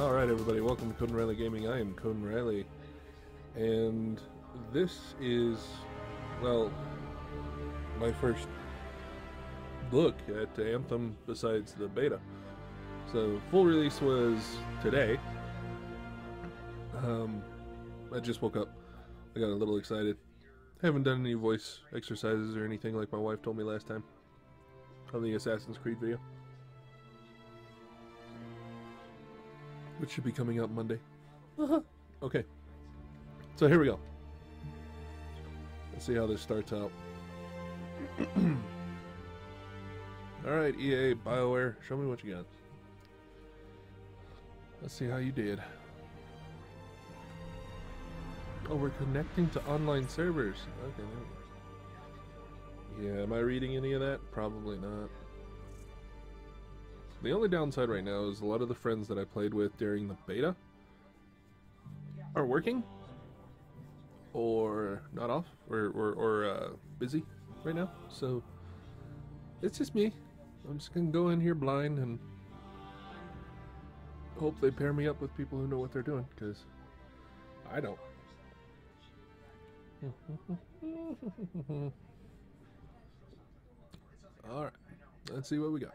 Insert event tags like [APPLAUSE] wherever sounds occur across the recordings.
Alright, everybody, welcome to Koden Riley Gaming. I am Koden Riley, and this is, well, my first look at Anthem besides the beta. So, full release was today. Um, I just woke up. I got a little excited. Haven't done any voice exercises or anything like my wife told me last time on the Assassin's Creed video. Which should be coming out Monday. Uh-huh. okay. So here we go. Let's see how this starts out. [CLEARS THROAT] Alright, EA, BioWare, show me what you got. Let's see how you did. Oh, we're connecting to online servers. Okay. Yeah, am I reading any of that? Probably not. The only downside right now is a lot of the friends that I played with during the beta are working or not off or, or, or uh, busy right now. So it's just me. I'm just going to go in here blind and hope they pair me up with people who know what they're doing because I don't. [LAUGHS] All right, let's see what we got.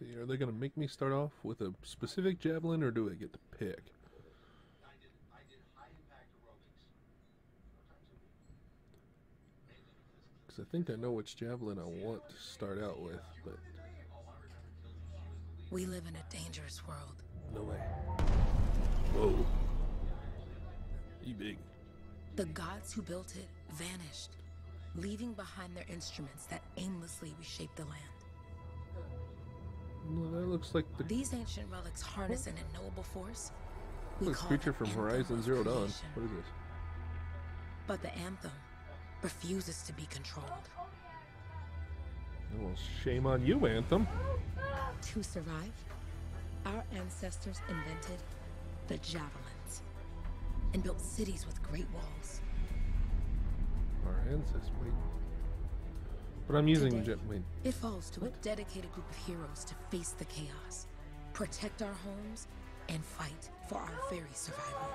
See, are they going to make me start off with a specific javelin or do I get to pick? Because I think I know which javelin I want to start out with, but. We live in a dangerous world. No way. Whoa. You big. The gods who built it vanished, leaving behind their instruments that aimlessly reshape the land. That looks like the These ancient relics harness an unknowable force. Looks creature from Horizon Zero Dawn. What is this? But the anthem refuses to be controlled. Oh, well, shame on you, Anthem. To survive, our ancestors invented the javelins and built cities with great walls. Our ancestors. Wait. But I'm using Today, jet. Wait. It falls to a dedicated group of heroes to face the chaos, protect our homes, and fight for our very survival.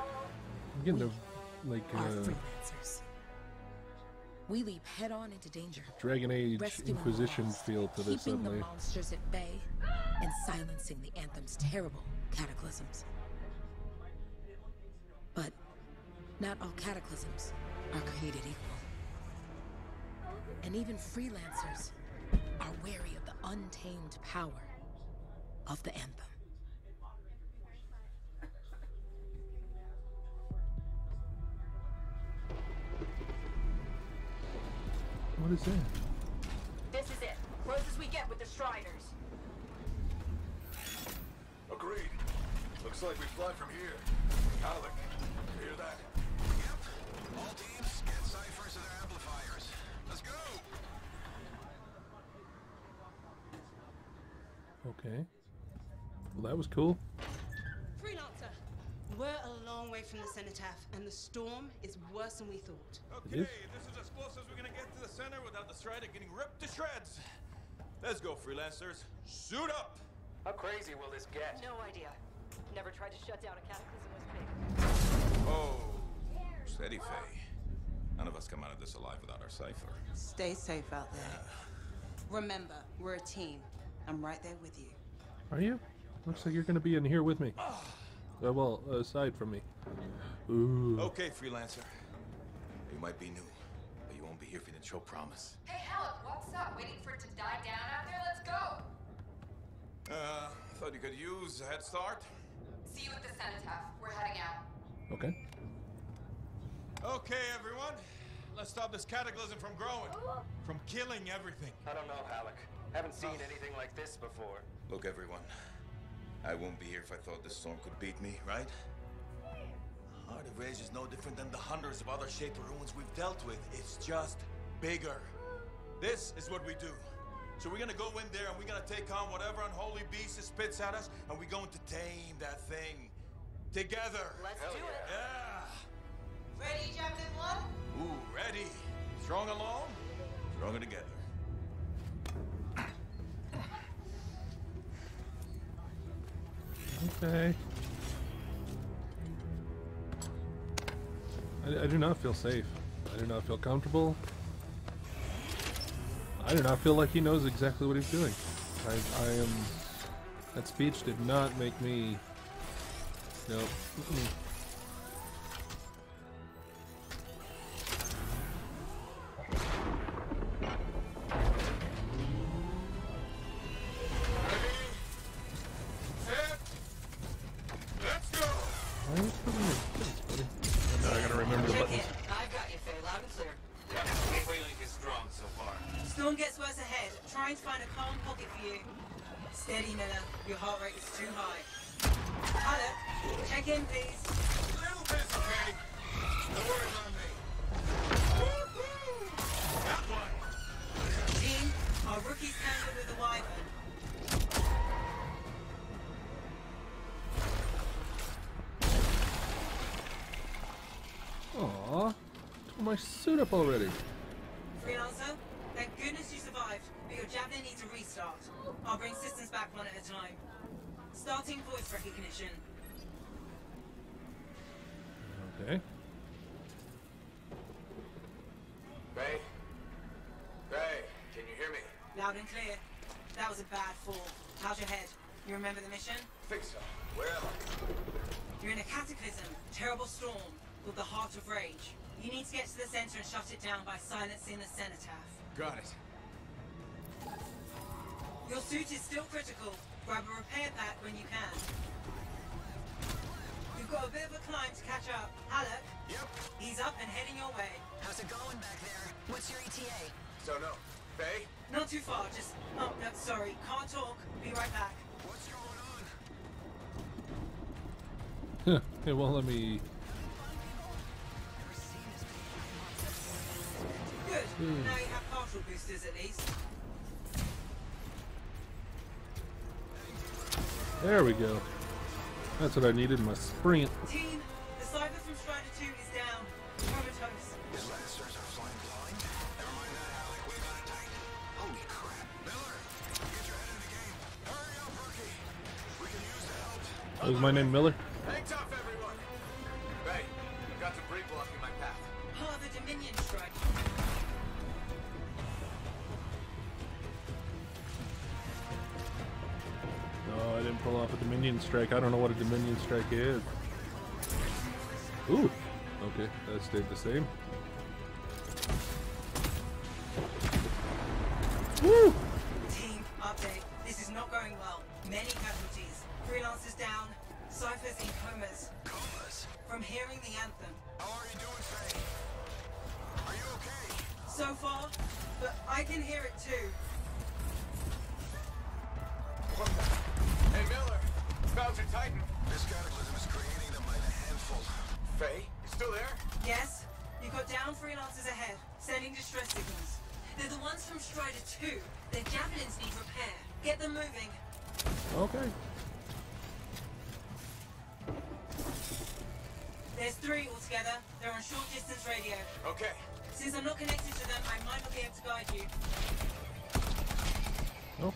I'm getting the like uh, freelancers. We leap head on into danger, Dragon Age Inquisition lost, feel to this, keeping the monsters at bay, and silencing the anthem's terrible cataclysms. But not all cataclysms are created equal. And even freelancers are wary of the untamed power of the anthem. What is that? This is it. Close as we get with the Striders. Agreed. Looks like we fly from here. Alec, Okay. Well, that was cool. Freelancer, we're a long way from the cenotaph, and the storm is worse than we thought. It is? Okay, this is as close as we're gonna get to the center without the Strider getting ripped to shreds. Let's go, freelancers. Suit up! How crazy will this get? No idea. Never tried to shut down a cataclysm as big. Oh, steady, Faye. None of us come out of this alive without our cipher. Stay safe out there. Uh. Remember, we're a team. I'm right there with you. Are you? Looks like you're going to be in here with me. Uh, well, aside from me. Ooh. Okay, freelancer. You might be new, but you won't be here for the didn't show promise. Hey, Helen, what's up? Waiting for it to die down out there? Let's go! Uh, thought you could use a head start. See you at the cenotaph. We're heading out. Okay. Okay, everyone. Let's stop this cataclysm from growing, from killing everything. I don't know, Halleck. Haven't seen anything like this before. Look, everyone. I won't be here if I thought this storm could beat me, right? The Heart of Rage is no different than the hundreds of other Shaper ruins we've dealt with. It's just bigger. This is what we do. So we're gonna go in there and we're gonna take on whatever unholy beast it spits at us, and we're going to tame that thing. Together. Let's do it. Yeah. Ready, Javelin One? Ooh, ready. Strong alone, stronger together. Okay. I, I do not feel safe. I do not feel comfortable. I do not feel like he knows exactly what he's doing. I, I am. That speech did not make me. No. Steady, Miller. Your heart rate is too high. Hello. Check in, please. Little bit, okay? The word's on me. That one. Team, our rookie's tangled with the wyvern. Aw, tore my suit up already. Freelancer, thank goodness you survived, but your javelin needs a restart. I'll bring systems back one at a time. Starting voice recognition. Okay. Ray? Ray, can you hear me? Loud and clear. That was a bad fall. How's your head? You remember the mission? Think so. Where am I? You're in a cataclysm, terrible storm, called the Heart of Rage. You need to get to the center and shut it down by silencing the cenotaph. Got it. Your suit is still critical. Grab a repair pack when you can. You've got a bit of a climb to catch up. Halleck, Yep. he's up and heading your way. How's it going back there? What's your ETA? So no. Faye? Not too far, just... Oh, no, sorry. Can't talk. Be right back. What's going on? it won't let me. Good. Hmm. Now you have partial boosters at least. There we go. That's what I needed. My sprint. Team, the cipher from Strider 2 is down. Comatose. His lancers are flying blind? Never mind that, Alec. We got it tight. Holy crap. Miller, get your head in the game. Hurry up, rookie. We can use the help. Was my name Miller? No, pull off a Dominion strike. I don't know what a Dominion strike is. Ooh. Okay, that stayed the same. Woo!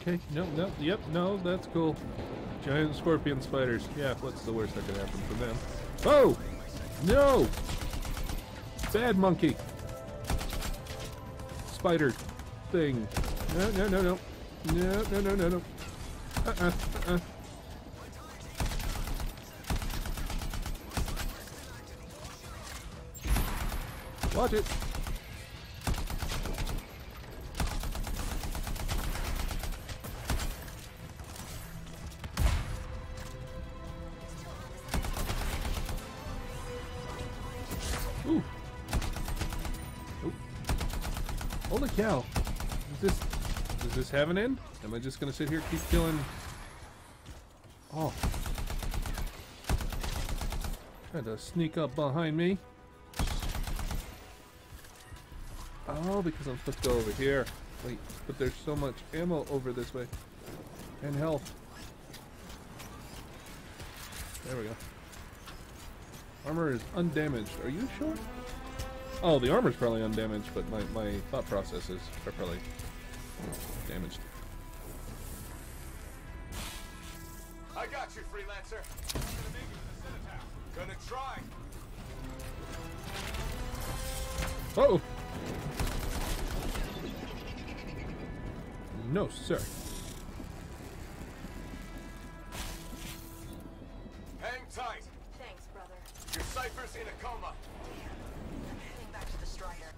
Okay. No, no. Yep, no, that's cool. Giant scorpion spiders. Yeah, what's the worst that could happen from them? Oh! No! Bad monkey! Spider thing. No, no, no, no. No, no, no, no, no. Uh-uh, uh-uh. Watch it! This end? Am I just gonna sit here keep killing Oh. Tried to sneak up behind me. Oh, because I'm supposed to go over here. Wait, but there's so much ammo over this way. And health. There we go. Armor is undamaged. Are you sure? Oh, the armor's probably undamaged, but my, my thought processes are probably damaged. I got you, freelancer. Freelancer. I'm gonna make it to the Cenotaph. Gonna try. Oh! No, sir. Hang tight. Thanks, brother. Your cipher's in a coma. I'm heading back to the Strider.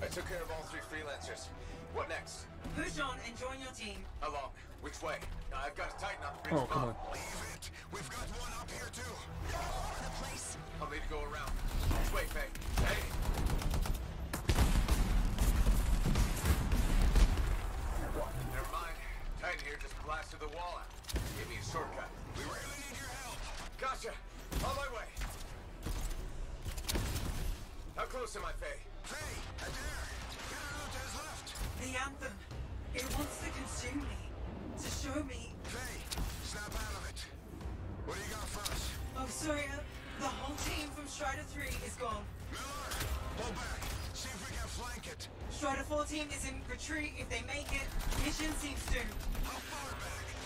I took care of all three freelancers. What next? Push on and join your team. Along. Which way? I've got to tighten up the Oh, come on. Leave it. We've got one up here too. The place. I'll need to go around. Which way, Faye? Hey! Never mind. Titan here just blasted the wall out. Give me a shortcut. We really need your help. Gotcha! On my way! How close am I, Faye? The anthem. It wants to consume me. To show me. Hey, snap out of it. What do you got for us? Oh, sorry. Uh, the whole team from Strider 3 is gone. Miller, pull back. See if we can flank it. Strider 4 team is in retreat. If they make it, mission seems doomed. How far back?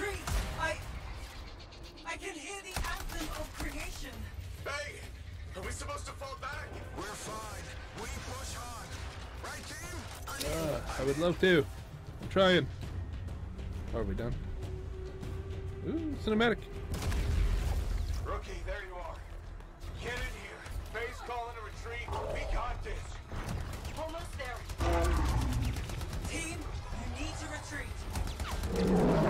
Retreat. I. I can hear the anthem of creation. Faye! Are we supposed to fall back? We're fine. We push on. Right, team? Uh, I would love to. I'm trying. Are we done? Ooh, cinematic. Rookie, there you are. Get in here. Faye's calling a retreat. We got this. Almost there. Team, you need to retreat.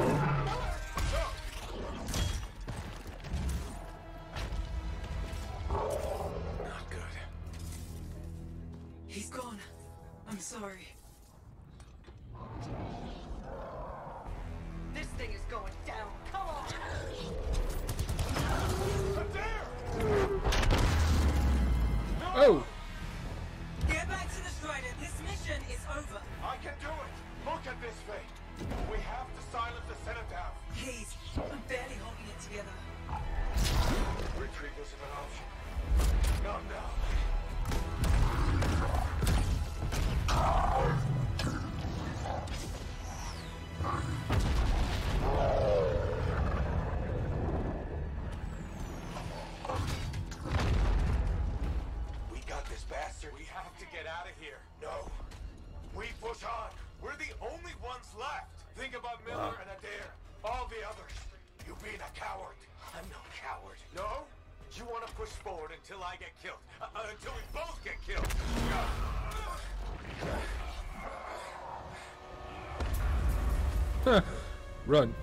Oh! Get back to the Strider. This mission is over. I can do it. Look at this, Faye. We have to silence the Cenotaph. Please, I'm barely holding it together. Retreat isn't an option. Not now. Think about Miller and Adair. All the others. You being a coward. I'm no coward. No? You want to push forward until I get killed. Uh, uh, until we both get killed. Huh. Run.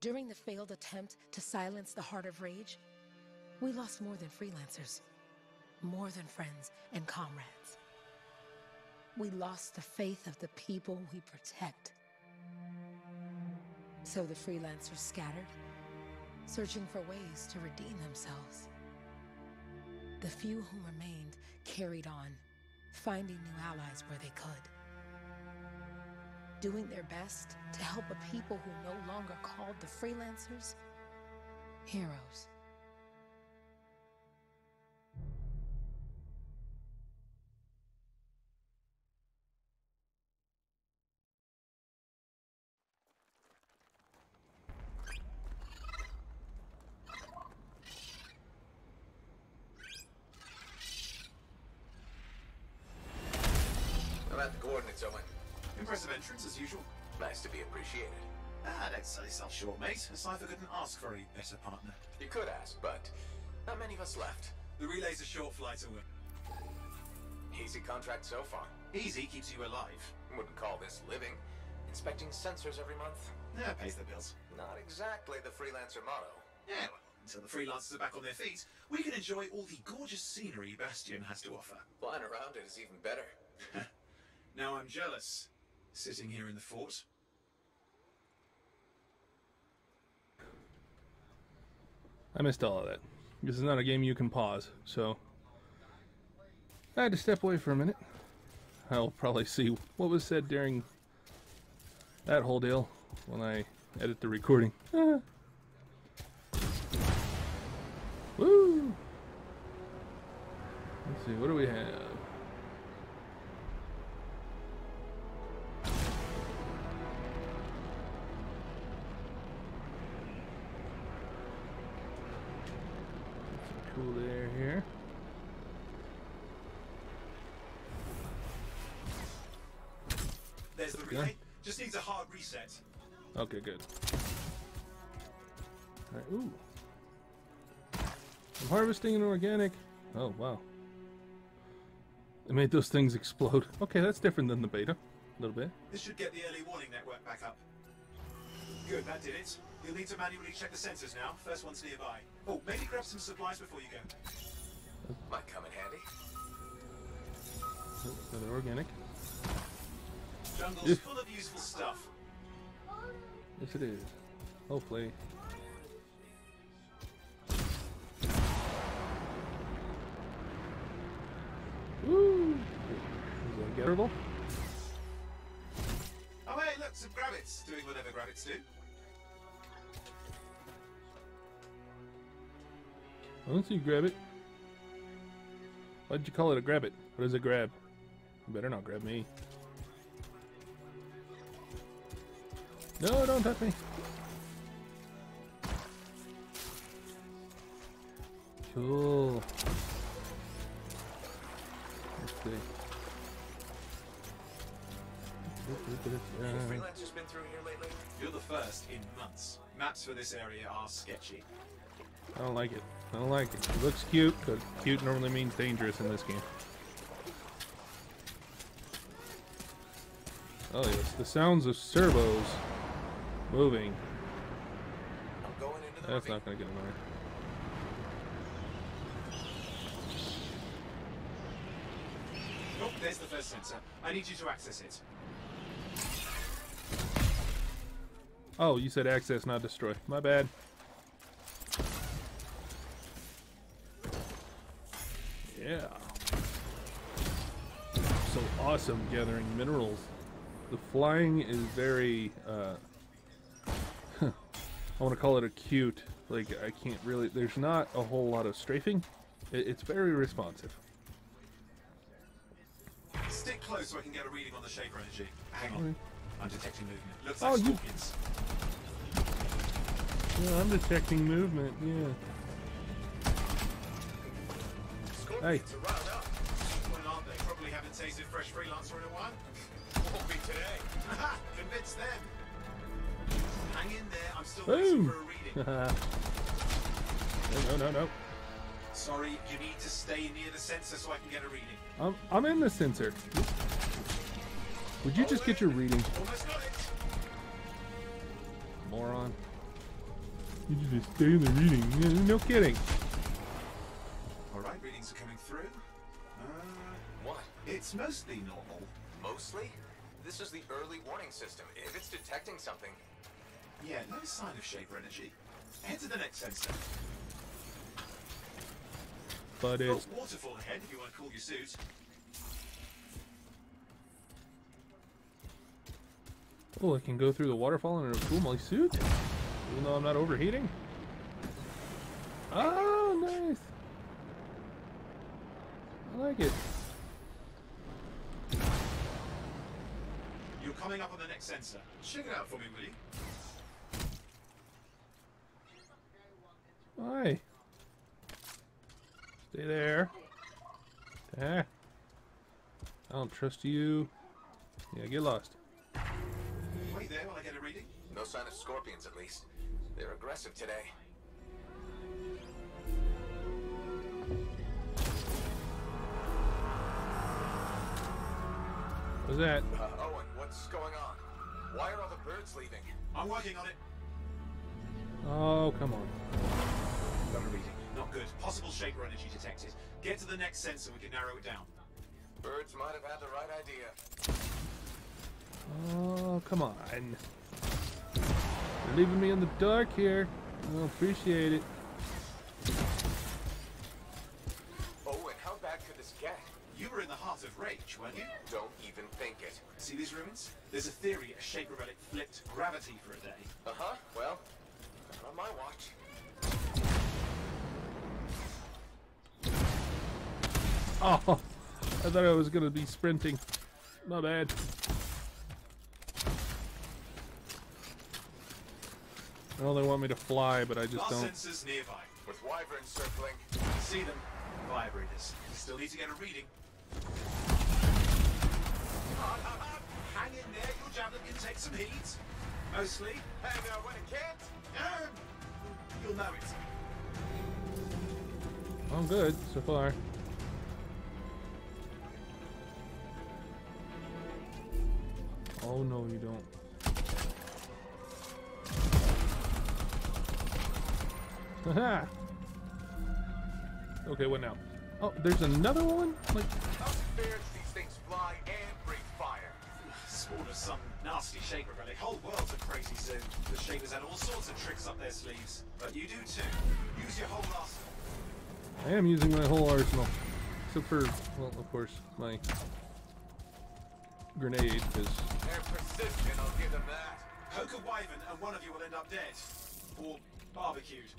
During the failed attempt to silence the Heart of Rage, we lost more than freelancers, more than friends and comrades. We lost the faith of the people we protect. So the freelancers scattered, searching for ways to redeem themselves. The few who remained carried on, finding new allies where they could doing their best to help a people who no longer called the freelancers heroes. I'm at the coordinates, Owen. Impressive entrance as usual. Nice to be appreciated. Ah, don't sell yourself short, mate. A cipher couldn't ask for a better partner. You could ask, but not many of us left. The relay's a short flight away. Easy contract so far. Easy keeps you alive. Wouldn't call this living. Inspecting sensors every month? Yeah, pays the bills. Not exactly the freelancer motto. Yeah, well, until the freelancers are back on their feet, we can enjoy all the gorgeous scenery Bastion has to offer. Flying around it is even better. [LAUGHS] Now I'm jealous, sitting here in the fort. I missed all of that. This is not a game you can pause, so I had to step away for a minute. I'll probably see what was said during that whole deal when I edit the recording. [LAUGHS] Woo! Let's see, what do we have? There's the. Just needs a hard reset. Okay, good. Alright, ooh. I'm harvesting an organic. Oh, wow. It made those things explode. Okay, that's different than the beta. A little bit. This should get the early warning network back up. Good, that did it. You'll need to manually check the sensors now. First one's nearby. Oh, maybe grab some supplies before you go. Might come in handy. Another organic. Jungle's full of useful stuff. Yes, it is. Hopefully. Woo! Is that gettable? Oh, hey, look, some grabbits doing whatever grabbits do. I don't see you grab it. Why'd you call it a grab it? What is a grab? You better not grab me. No, don't touch me. Cool. Let's see. Any freelancers been through here lately? You're the first in months. Maps for this area are sketchy. I don't like it. I don't like it. It looks cute, but cute normally means dangerous in this game. Oh yes, the sounds of servos moving. I'm going into the That's ravine. not gonna get annoying. Oh, there's the first sensor. I need you to access it. Oh, you said access, not destroy. My bad. Yeah. So awesome gathering minerals. The flying is very, uh, I want to call it acute. Like, I can't really, there's not a whole lot of strafing. It, it's very responsive. Stick close so I can get a reading on the Shaper energy. Hang Okay. on. I'm detecting movement. Looks Oh, like you- scorpions. Yeah, I'm detecting movement, yeah. Hey. Are riled up. Well, aren't they? Probably haven't tasted fresh freelancer in a while. [LAUGHS] Won't be today. [LAUGHS] Convince them. Hang in there. I'm still waiting Boom! for a reading. [LAUGHS] no, no, no, no. Sorry, you need to stay near the sensor so I can get a reading. I'm, I'm in the sensor. Would you just get your reading, Almost got it. moron? You just stay in the reading. No kidding. All right, readings are coming through. Uh, What? it's mostly normal. Mostly? This is the early warning system. If it's detecting something, Yeah, no sign of Shaper energy. Head to the next sensor. But Oh, it's waterfall ahead if you want to cool your suit. oh, I can go through the waterfall in a cool my suit, even though I'm not overheating. Oh, nice. I like it. You're coming up on the next sensor. Check it out for me, will you? Stay there. Ah. I don't trust you. Yeah, get lost. Wait there while I get a reading. No sign of scorpions, at least. They're aggressive today. What's that? Uh, Owen, what's going on? Why are all the birds leaving? I'm working on it. Oh, come on. Got a reading. Not good. Possible shaper energy detected. Get to the next sensor, we can narrow it down. Birds might have had the right idea. Oh, come on. You're leaving me in the dark here. I don't appreciate it. Oh, and how bad could this get? You were in the heart of rage, weren't you? Don't even think it. See these ruins? There's a theory a shaper relic flipped gravity for a day. Uh-huh, well, not on my watch. Oh, I thought I was gonna be sprinting. My bad. I know they want me to fly, but I just Last don't. sensors nearby. With wyverns circling. See them. Vibrators. Still need to get a reading. Hang in there, your javelin can take some heat. Mostly. And uh, when it can't, Um, you'll know it. I'm good so far. Oh no, you don't. [LAUGHS] Okay, what now? Oh, there's another one? Like, upstairs these things fly and fire. Of some nasty shaper relic. Whole world's a crazy zoo. The shapers had all sorts of tricks up their sleeves. But you do too. Use your whole arsenal. I am using my whole arsenal. Except for, well, of course, my grenade, because They're persistent, I'll give them that. Poke a wyvern and one of you will end up dead. Or barbecued.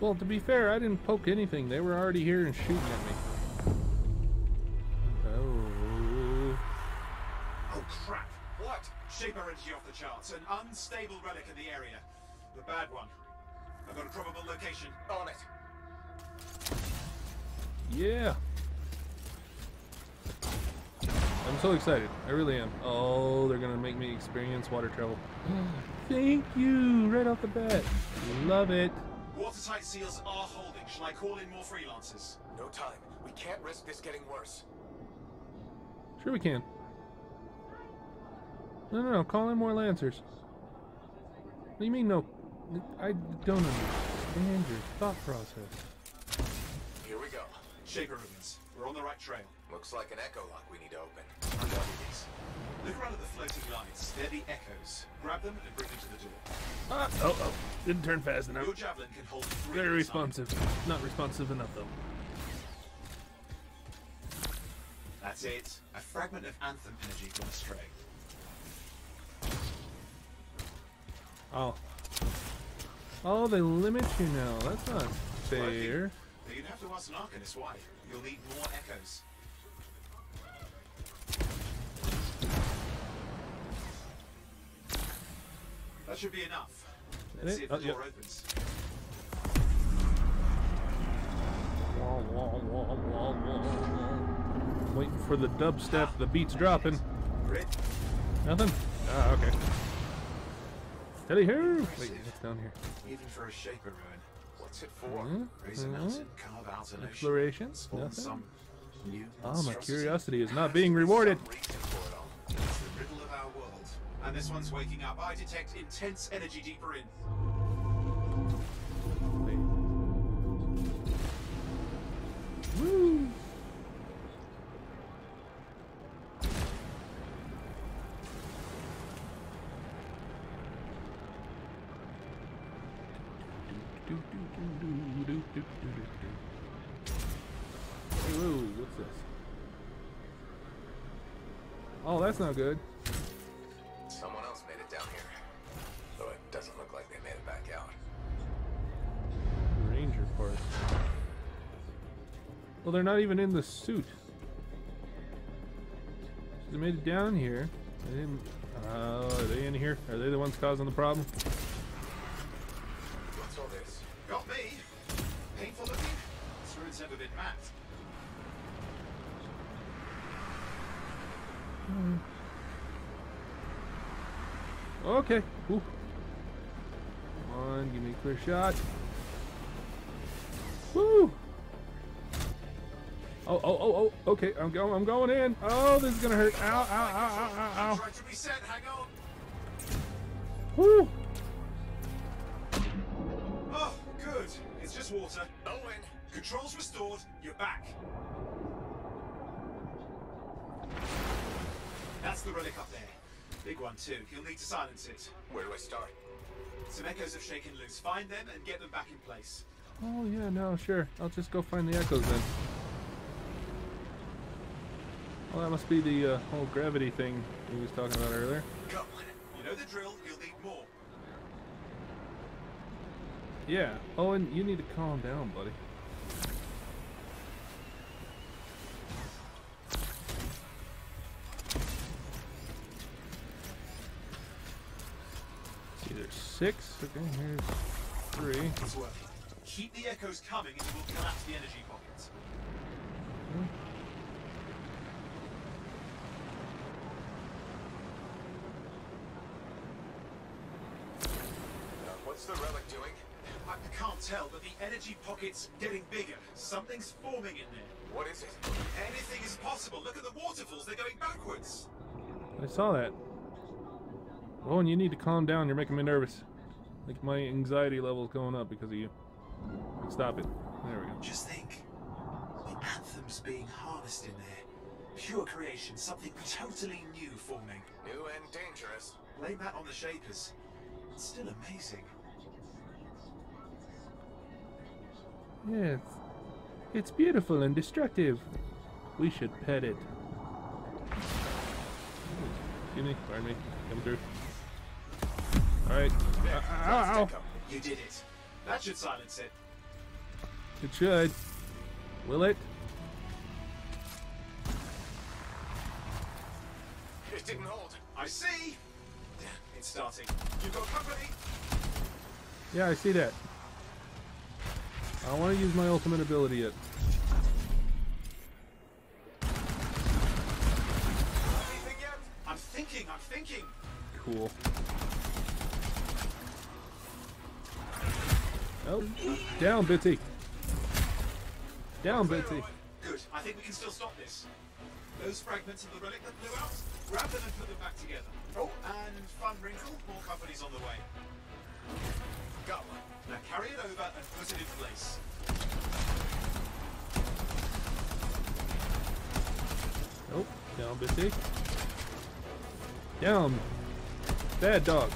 Well, to be fair, I didn't poke anything. They were already here and shooting at me. Oh. Oh crap. What? Shaper energy off the charts. An unstable relic in the area. The bad one. I've got a probable location. On it. Yeah. I'm so excited. I really am. Oh, they're gonna make me experience water travel. [GASPS] Thank you, right off the bat. Love it. Watertight seals are holding. Shall I call in more freelancers? No time. We can't risk this getting worse. Sure we can. No, no, no. Call in more Lancers. What do you mean no? I don't understand your thought process. Here ruins. We're on the right trail. Looks like an echo lock we need to open. Unlock these. Look around at the floating lights. They're the echoes. Grab them and bring them to the door. Ah, oh, oh. Didn't turn fast enough. Your javelin can hold three Very at time. responsive. Not responsive enough, though. That's it. A fragment of anthem energy gone astray. Oh. Oh, they limit you now. That's not fair. Have to ask an Arcanist why. You'll need more echoes. That should be enough. Let's see if oh, the yeah. door opens. Waiting for the dubstep. The beat's dropping. Nothing? Ah, okay. Steady here. Wait, what's down here? Even for a shaper ruin. What's it for? Hmm? Raise a Hmm? mountain, carve out an. Exploration? Nothing? some new Oh, my curiosity is not being rewarded. Some reason for it all. It's the riddle of our world. And this one's waking up. I detect intense energy deeper in. Wait. Woo! Hey, whoa, what's this? Oh, that's not good. Someone else made it down here. Though it doesn't look like they made it back out. Ranger parts. Well, they're not even in the suit. So they made it down here. They didn't. Uh, are they in here? Are they the ones causing the problem? What's all this? Got me. Painful looking. Ruin's never been mapped. Okay. Ooh. Come on, give me a clear shot. Woo! Oh, oh, oh, oh. Okay, I'm going. I'm going in. Oh, this is gonna hurt. Ow, ow, ow, ow, ow, Try to reset, hang on. ow. Woo! Oh, good. It's just water. Owen. Controls restored. You're back. That's the relic up there. Big one too. You'll need to silence it. Where do I start? Some echoes have shaken loose. Find them and get them back in place. Oh yeah, no, sure. I'll just go find the echoes then. Well, that must be the uh, whole gravity thing he was talking about earlier. Go on. You know the drill. You'll need more. Yeah. Owen, you need to calm down, buddy. Six. Okay, here's three. It's working. Keep the echoes coming and you will collapse the energy pockets. Uh, what's the relic doing? I can't tell, but the energy pocket's getting bigger. Something's forming in there. What is it? Anything is possible. Look at the waterfalls. They're going backwards. I saw that. Owen, you need to calm down. You're making me nervous. Like my anxiety level's going up because of you. Stop it. There we go. Just think. The anthem's being harnessed in there. Pure creation. Something totally new forming. New and dangerous. Blame that on the Shapers. It's still amazing. Yes. It's beautiful and destructive. We should pet it. Excuse me, pardon me. Come through. Alright. Ow, ow, ow. You did it. That should silence it. It should. Will it? It didn't hold. I see. It's starting. You've got company. Yeah, I see that. I don't want to use my ultimate ability yet. Anything yet? I'm thinking. I'm thinking. Cool. Oh, down, Bitsy. Down. Owen. Good. I think we can still stop this. Those fragments of the relic that blew out, grab them and put them back together. Oh, and fun wrinkle, more companies on the way. Go. Now carry it over and put it in place. Oh, down, Bitsy. Down. Bad dog.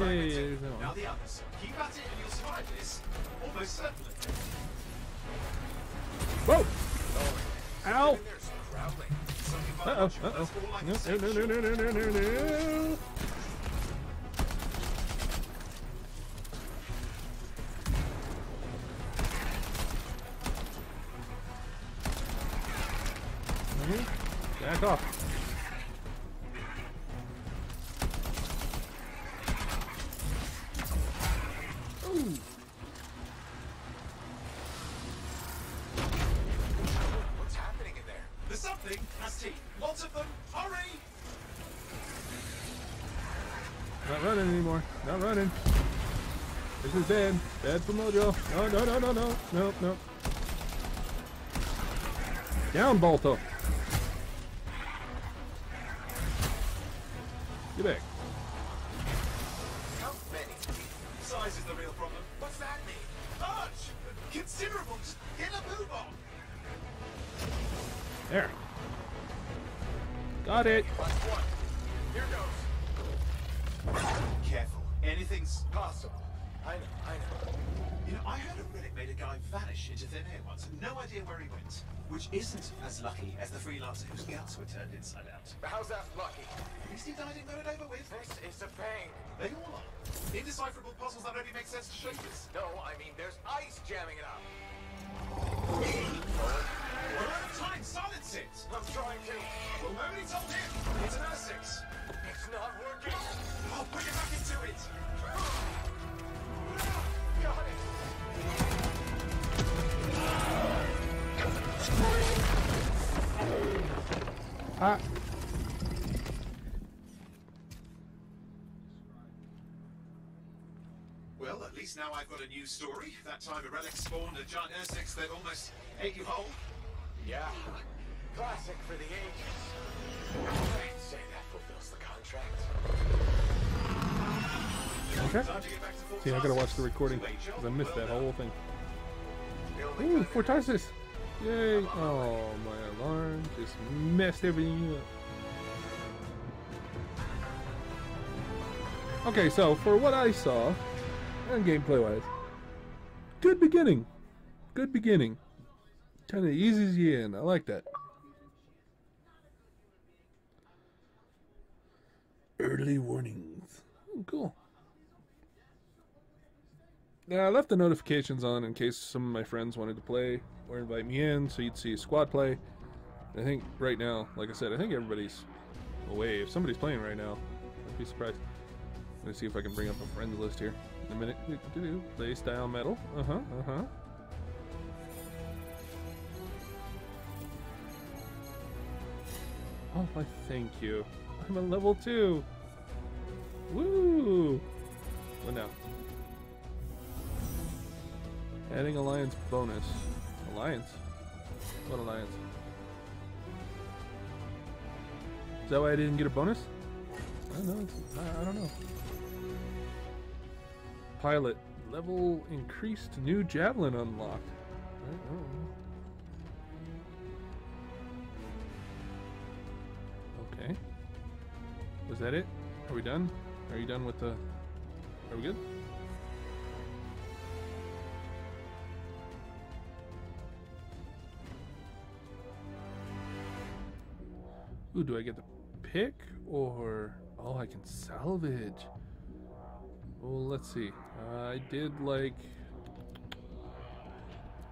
Yay, Now the others. Keep at it and you'll survive this. Almost certainly. Whoa! Ow! Uh-oh, uh-oh. No, no, no, no, no, no, no, no. Back off. Running. This is bad. Bad for Mojo. No, no, no, no, no. No, no. Down, Balto. Ah. Well, at least least now I've got a new story. That time a relic spawned a giant Ursix that almost ate you whole. Yeah. Classic for the ages. I'd say that fulfills the contract. Okay. Time to get back to full See, I gotta watch the recording because I missed that whole thing. Building Ooh, Fort Tarsis! Yay! Oh, my alarm just messed everything up. Okay, so for what I saw, and gameplay wise, good beginning. Good beginning. Kind of eases you in. I like that. Early warnings. Oh, cool. Yeah, I left the notifications on in case some of my friends wanted to play or invite me in, so you'd see squad play. I think right now, like I said, I think everybody's away. If somebody's playing right now, I'd be surprised. Let me see if I can bring up a friends list here in a minute. Play style metal. Uh huh. Uh huh. Oh, I thank you. I'm a level two. Woo! What now? Adding alliance bonus. Alliance? What alliance? Is that why I didn't get a bonus? I don't know. I, I don't know. Pilot. Level increased. New javelin unlocked. I don't know. Okay. Was that it? Are we done? Are you done with the... Are we good? Ooh, do I get to pick or oh, I can salvage? Well, let's see. Uh, I did like.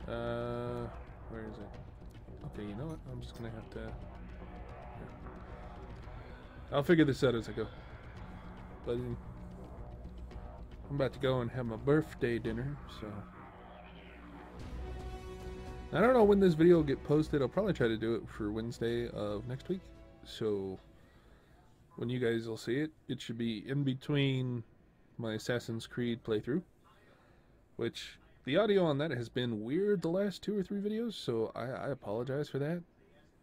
Uh, where is it? Okay, you know what? I'm just gonna have to. yeah. I'll figure this out as I go. But I'm about to go and have my birthday dinner, so. I don't know when this video will get posted. I'll probably try to do it for Wednesday of next week. So when you guys will see it, it should be in between my Assassin's Creed playthrough, which the audio on that has been weird the last two or three videos, so I, I apologize for that.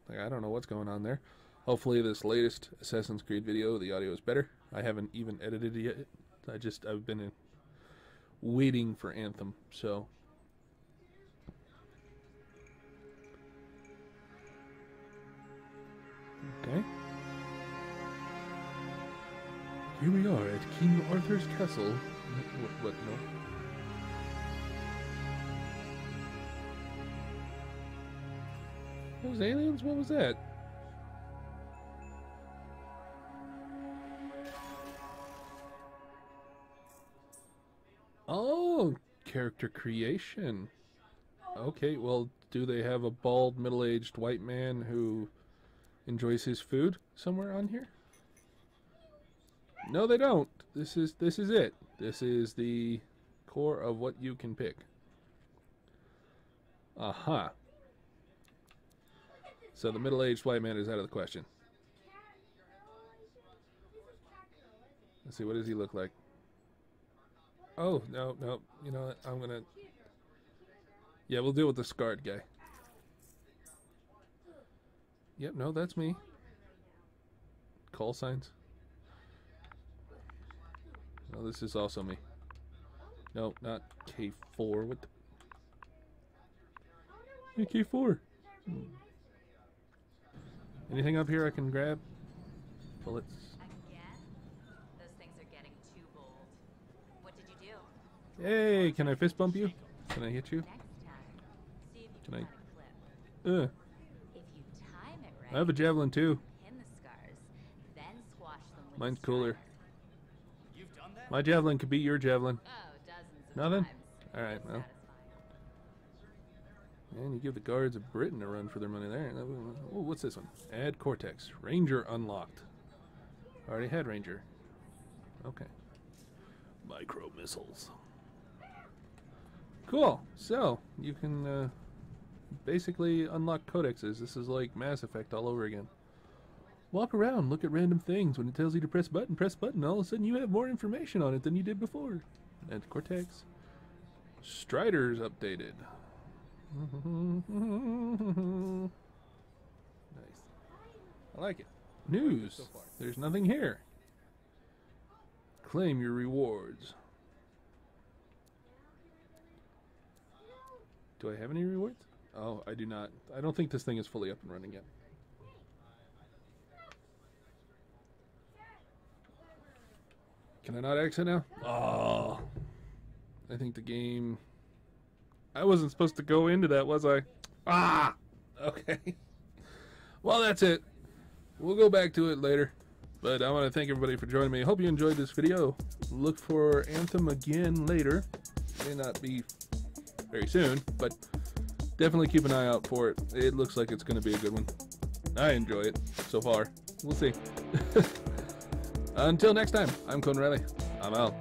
Like I don't know what's going on there. Hopefully this latest Assassin's Creed video, the audio is better. I haven't even edited it yet. I just I've been in, waiting for Anthem, so Okay. Here we are at King Arthur's castle. What? what no. Those aliens? What was that? Oh, character creation. Okay, well, do they have a bald, middle-aged white man who enjoys his food somewhere on here? No, they don't. This is this is it. This is the core of what you can pick. Aha. So the middle-aged white man is out of the question. Let's see. What does he look like? Oh no, no. You know what? I'm gonna. Yeah, we'll deal with the scarred guy. Yep, no, that's me. Call signs. No, this is also me. No, not K4. What the? Yeah, K4. Hmm. Anything up here I can grab? Bullets. Again? Those things are getting too bold. What did you do? Hey, can I fist bump you? Can I hit you? Next time, see if you Can I- find a clip. Uh, If you time it right, I have a javelin too. pin the scars, then squash them Mine's cooler. My javelin could beat your javelin. Oh, Nothing? All right, well. And you give the guards of Britain a run for their money there. Oh, what's this one? Add Cortex. Ranger unlocked. Already had Ranger. Okay. Micro missiles. Cool. So, you can uh, basically unlock codexes. This is like Mass Effect all over again. Walk around, look at random things. When it tells you to press button, press button. All of a sudden, you have more information on it than you did before. Add Cortex. Strider's updated. [LAUGHS] nice. I like it. News. There's nothing here. Claim your rewards. Do I have any rewards? Oh, I do not. I don't think this thing is fully up and running yet. Can I not exit now? Oh. I think the game. I wasn't supposed to go into that, was I? Ah! Okay. [LAUGHS] Well, that's it. We'll go back to it later. But I want to thank everybody for joining me. Hope you enjoyed this video. Look for Anthem again later. May not be very soon, but definitely keep an eye out for it. It looks like it's going to be a good one. I enjoy it so far. We'll see. [LAUGHS] Until next time, I'm Koden Riley. I'm out.